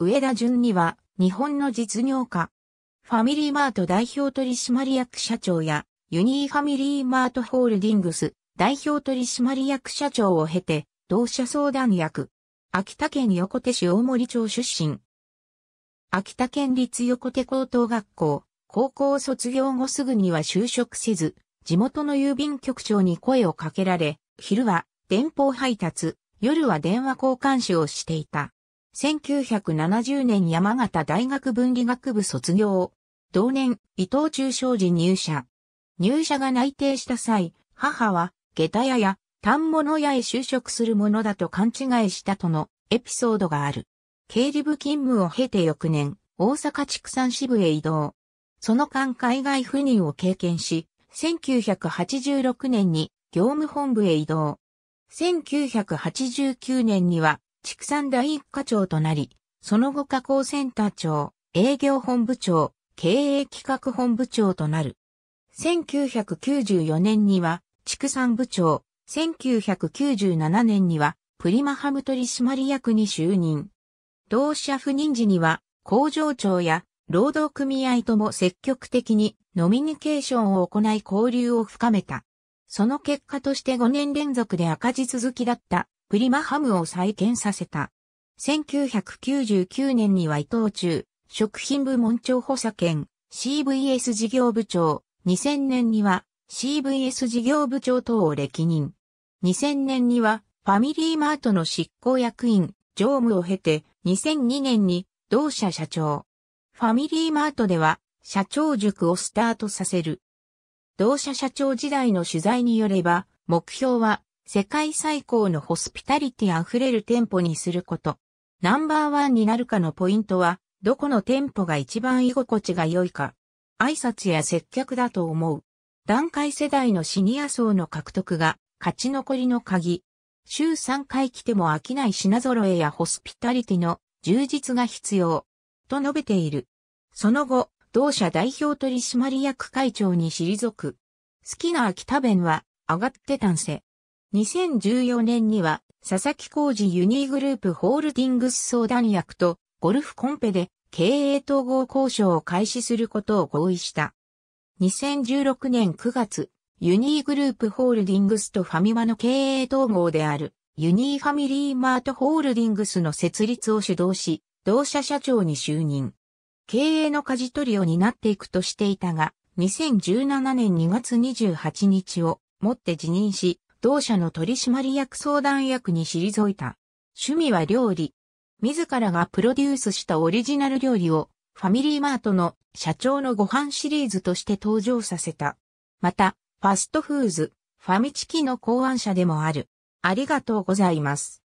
上田淳には、日本の実業家。ファミリーマート代表取締役社長や、ユニーファミリーマートホールディングス代表取締役社長を経て、同社相談役。秋田県横手市大森町出身。秋田県立横手高等学校、高校卒業後すぐには就職せず、地元の郵便局長に声をかけられ、昼は電報配達、夜は電話交換手をしていた。1970年山形大学文理学部卒業。同年、伊藤忠商事入社。入社が内定した際、母は、下駄屋や反物屋へ就職するものだと勘違いしたとのエピソードがある。経理部勤務を経て翌年、大阪畜産支部へ移動。その間海外赴任を経験し、1986年に業務本部へ移動。1989年には畜産第一課長となり、その後加工センター長、営業本部長、経営企画本部長となる。1994年には畜産部長、1997年にはプリマハム取締役に就任。同社赴任時には工場長や労働組合とも積極的にノミニケーションを行い交流を深めた。その結果として5年連続で赤字続きだったプリマハムを再建させた。1999年には伊藤忠、食品部門長補佐兼 CVS 事業部長、2000年には CVS 事業部長等を歴任。2000年にはファミリーマートの執行役員、常務を経て2002年に同社社長。ファミリーマートでは社長塾をスタートさせる。同社社長時代の取材によれば、目標は世界最高のホスピタリティ溢れる店舗にすること。ナンバーワンになるかのポイントは、どこの店舗が一番居心地が良いか。挨拶や接客だと思う。段階世代のシニア層の獲得が勝ち残りの鍵。週3回来ても飽きない品揃えやホスピタリティの充実が必要。と述べている。その後、同社代表取締役会長に退く。好きな秋田弁は、上がってたんせ。2014年には、佐々木工事ユニーグループホールディングス相談役と、ゴルフコンペで経営統合交渉を開始することを合意した。2016年9月、ユニーグループホールディングスとファミマの経営統合であるユニーファミリーマートホールディングスの設立を主導し、同社社長に就任。経営の舵取りを担っていくとしていたが、2017年2月28日をもって辞任し、同社の取締役相談役に退いた。趣味は料理。自らがプロデュースしたオリジナル料理をファミリーマートの社長のご飯シリーズとして登場させた。また、ファストフーズ、ファミチキの考案者でもある。ありがとうございます。